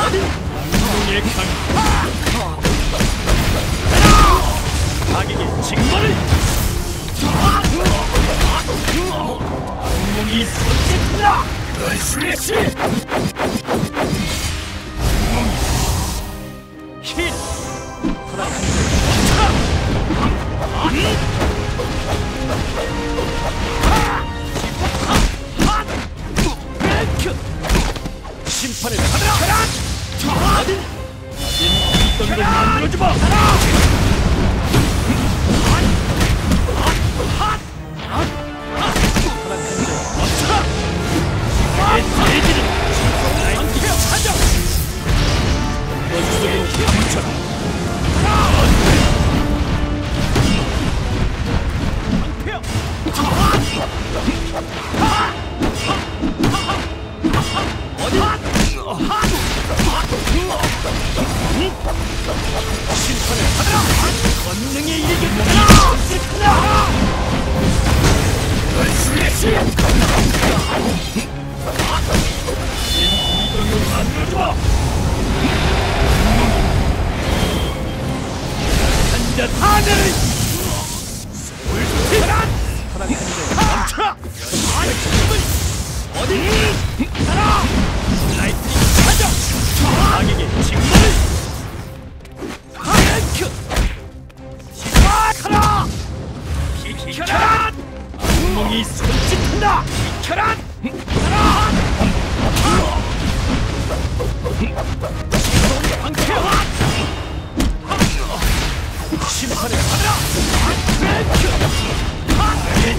악몽의 강 악에게 징벌을! 악몽이 손짓하라! 슬래시! 힐! 허락한 심판을 받아라! 어딘? 어딘 이걸 만들어 한잔 멈춰! 어디? 가라! 라이트닝 가자! 악에게 징벌을! 악몽이 손짓한다! 비켜라! 가라! 방패와! 심판을 받아라! 뱅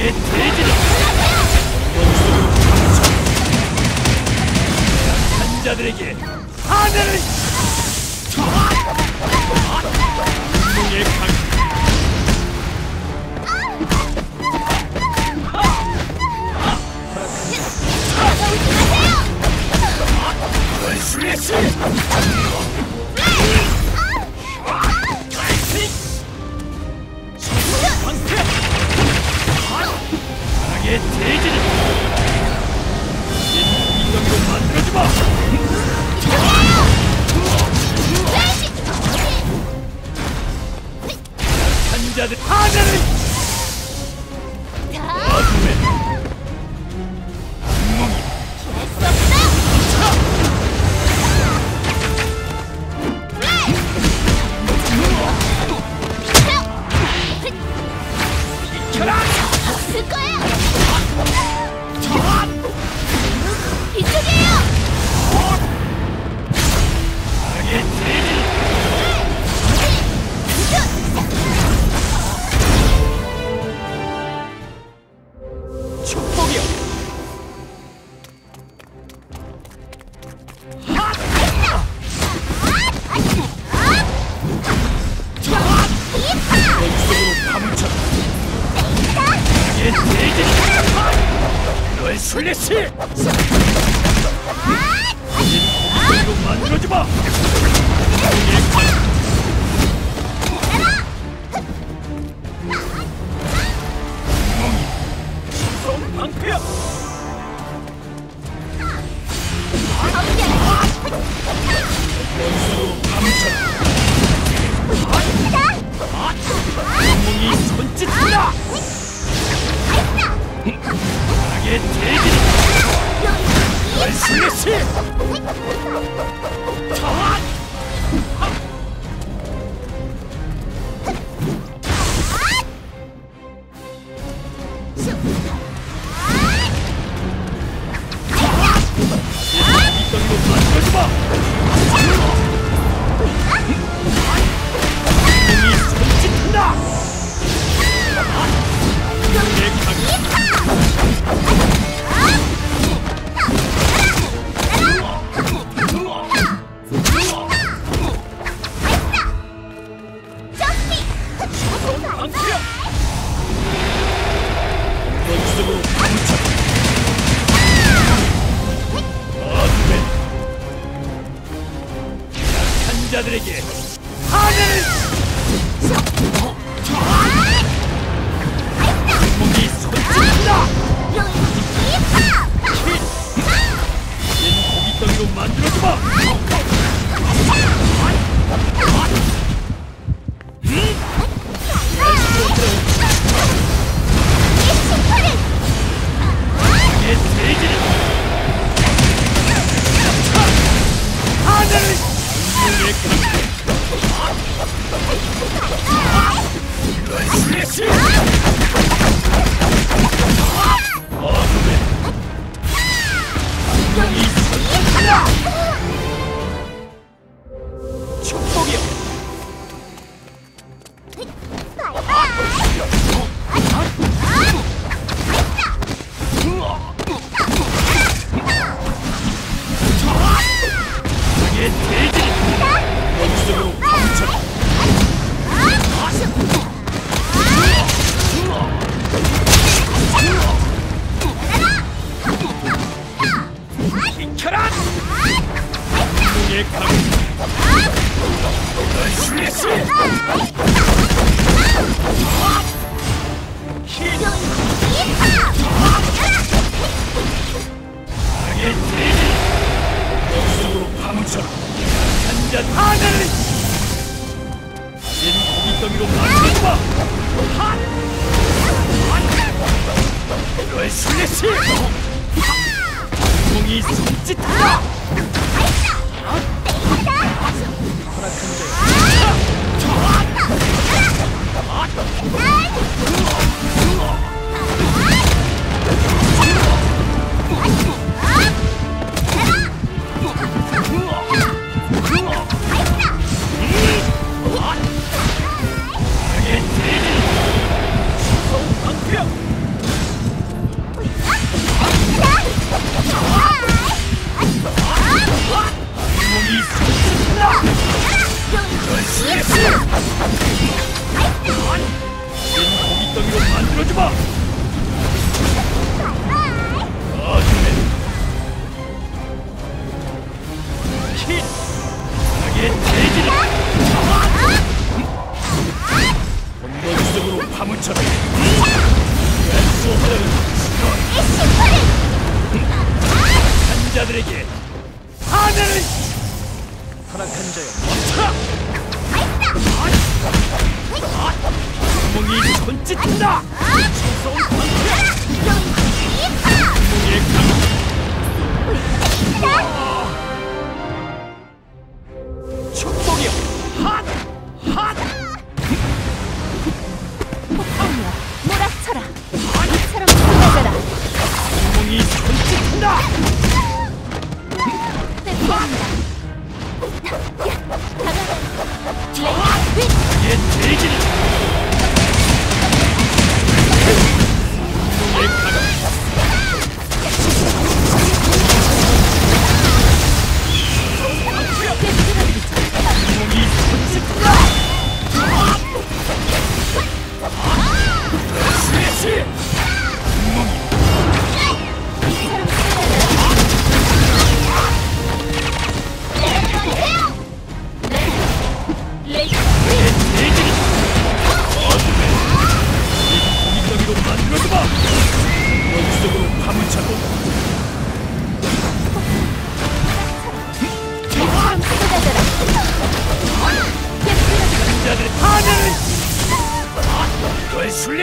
감춰 한자들에게 하늘을 운명의 강슬 사랑의 돼지를 인간으로 만들어주마! 한자들 하늘을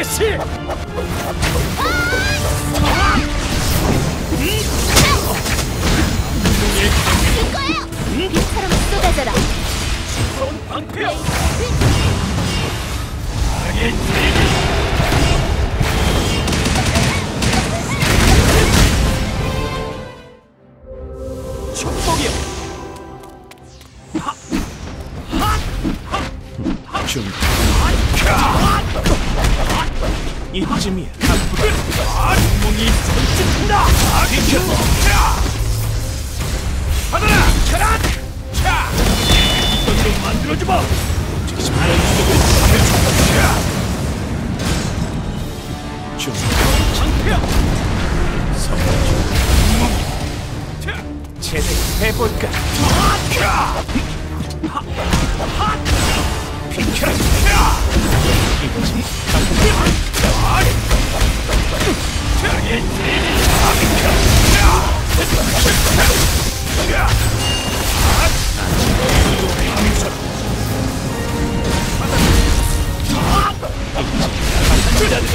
너의 술래시 무서운 방패야 악의 대진 축복이여 좀 이쯤이야 몸이 손짓한다. 비켜 하늘아 차라. 차 이걸로 만들어줘봐 움직이지 마라 좀 방패야 제대로 해볼까 비켜 이거지 악의 대진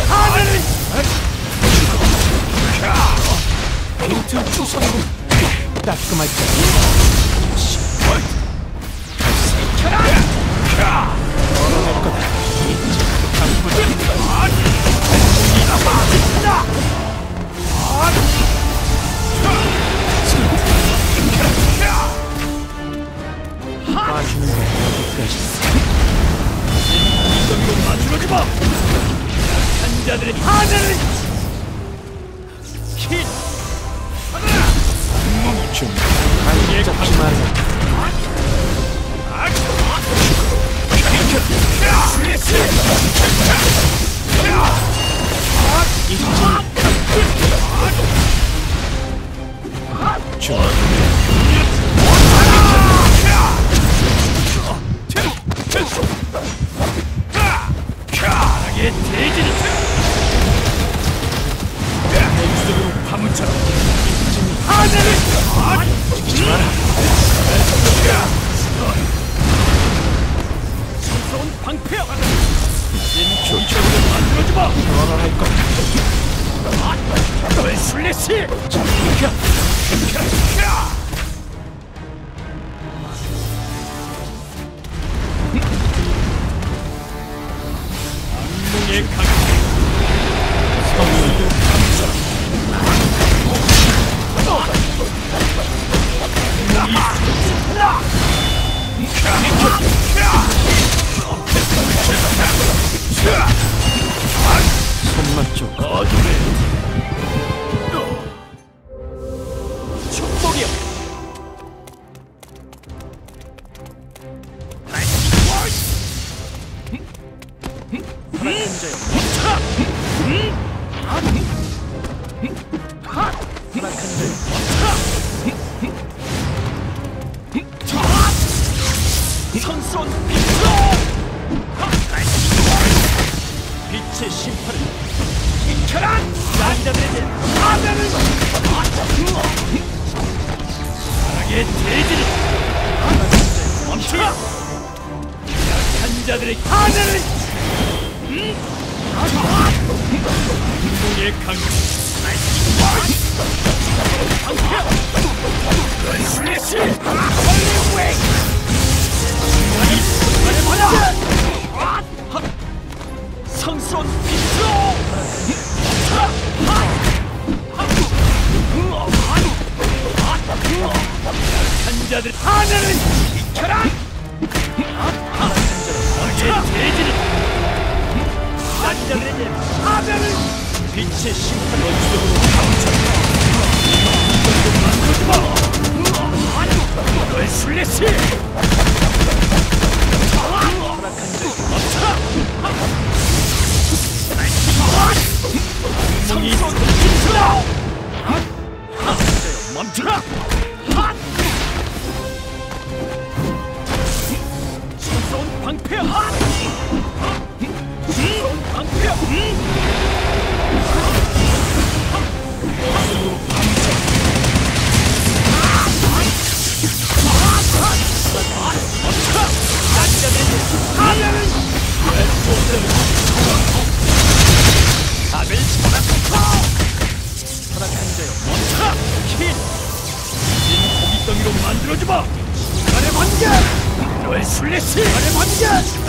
하늘 이 술래시 축 사랑의 대지를 멈춰라! 약한 자들의 하늘을! 운동의 강 슬래시 홀리웨이 아니 받아 성스러운 빛으로 악한 자들 하늘을 지켜라! 악한 자들의 대지를 악한 자들의 하늘을 빛의 심판 원수로 감춰라! 너의 술래시! 허락한 자들 멈춰라! 성이 멈춰라! 멈춰라! 무서 술래시 나의 번개!